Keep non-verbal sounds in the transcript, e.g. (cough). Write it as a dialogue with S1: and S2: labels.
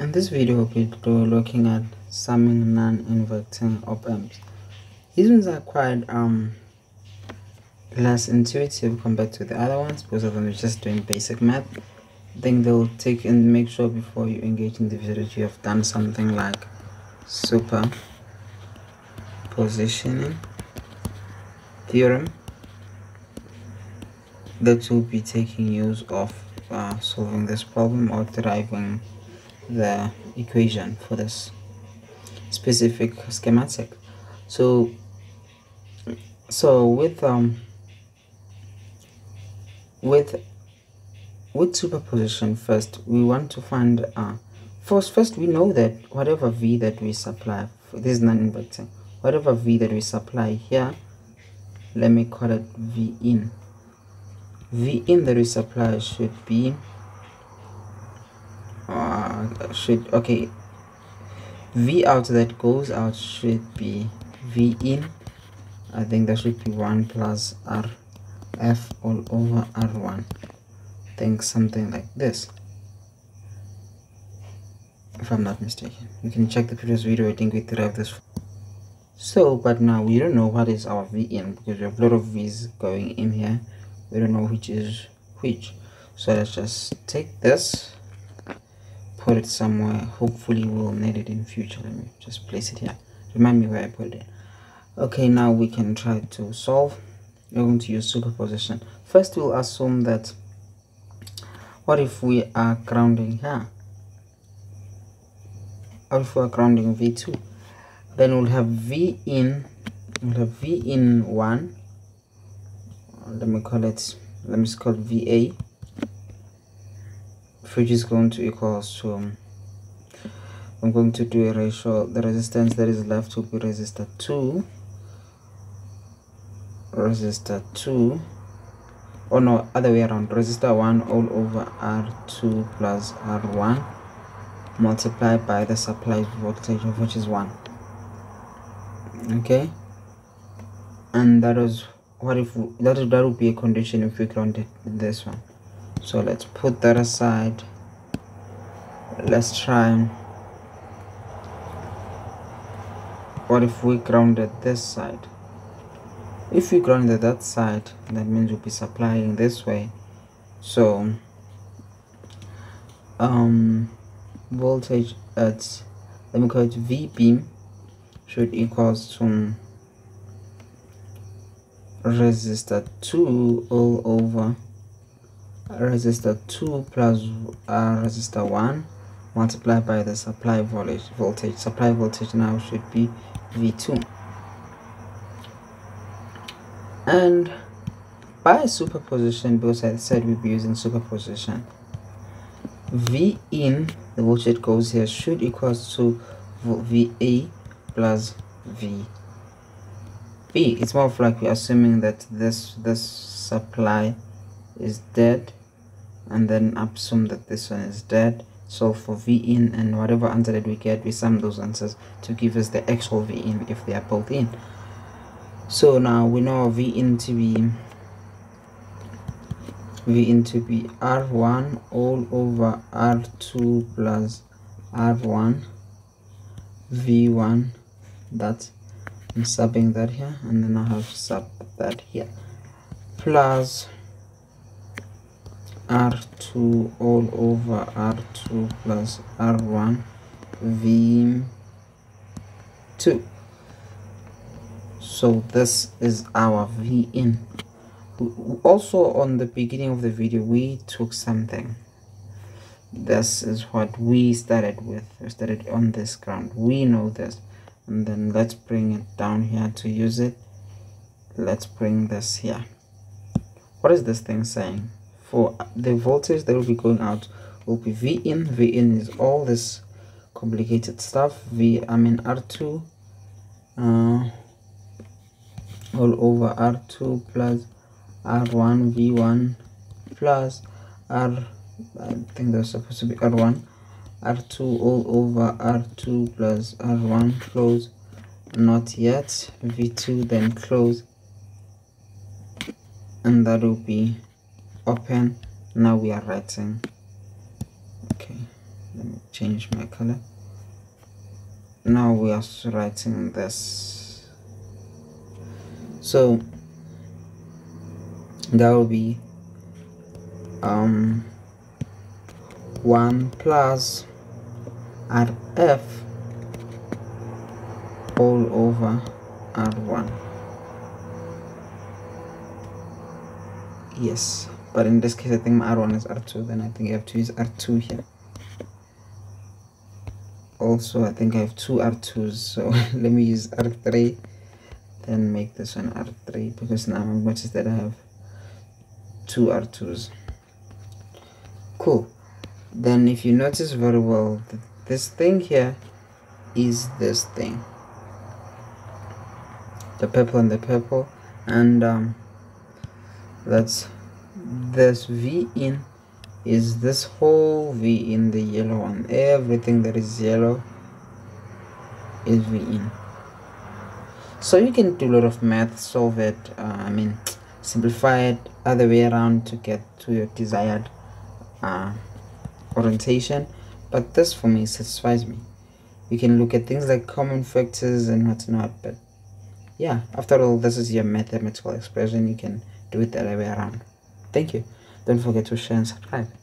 S1: In this video, we'll be looking at summing non-inverting op-amps. These ones are quite um less intuitive compared to the other ones because of them are just doing basic math. I think they'll take and make sure before you engage in the video that you have done something like superpositioning theorem that will be taking use of uh, solving this problem or deriving the equation for this specific schematic. So so with um with with superposition first we want to find uh first first we know that whatever v that we supply this is non-inverting whatever v that we supply here let me call it v in. V in that we supply should be uh, should okay. V out that goes out should be v in. I think that should be 1 plus r f all over r1 i think something like this. If i'm not mistaken. You can check the previous video i think we derived this. So but now we don't know what is our v in because we have a lot of v's going in here. We don't know which is which. So let's just take this put it somewhere. Hopefully we'll need it in future. Let me just place it here. Remind me where i put it. Okay now we can try to solve. We're going to use superposition. First we'll assume that what if we are grounding here? What if we're grounding v2 then we'll have v in we'll have v in 1 let me call it let me call it va which is going to equals to um, I'm going to do a ratio the resistance that is left will be resistor 2 resistor 2 oh no other way around. Resistor 1 all over r2 plus r1 multiplied by the supply voltage which is 1 okay? And that is what if that that would be a condition if we grounded this one so let's put that aside. Let's try what if we grounded this side? If we grounded that side that means we'll be supplying this way. So um voltage at let me call it v b should equals to resistor 2 all over resistor 2 plus uh, resistor 1 multiplied by the supply voltage voltage. Supply voltage now should be v2 and by superposition because i said we'll be using superposition. V in the voltage goes here should equals to va plus v b. It's more of like we're assuming that this this supply is dead and then assume that this one is dead. So for v in and whatever answer that we get we sum those answers to give us the actual v in if they are both in. So now we know v in to be v in to be r1 all over r2 plus r1 v1 that's I'm subbing that here and then I have sub that here. Plus r2 all over r2 plus r1 v2 so this is our v in also on the beginning of the video we took something. This is what we started with. We started on this ground. We know this. And then let's bring it down here to use it. Let's bring this here. What is this thing saying for the voltage that will be going out will be v in v in is all this complicated stuff. V i mean r2 uh, all over r2 plus r1 v1 plus r i think there's supposed to be r1 r2 all over r2 plus r1 close. Not yet. V2 then close. And that will be open. Now we are writing. Okay let me change my color. Now we are writing this. So that will be um 1 plus rf all over r1 yes but in this case i think my r1 is r2 then i think i have to use r2 here. Also i think i have two r2s so (laughs) let me use r3 then make this one r3 because now i've noticed that i have two r2s cool. Then if you notice very well this thing here is this thing. The purple and the purple and um, that's this v in is this whole v in the yellow one. Everything that is yellow is v in. So you can do a lot of math solve it uh, i mean simplify it other way around to get to your desired uh, orientation. But this for me satisfies me. You can look at things like common factors and whatnot but yeah after all this is your mathematical expression. You can do it the other way around thank you. Don't forget to share and subscribe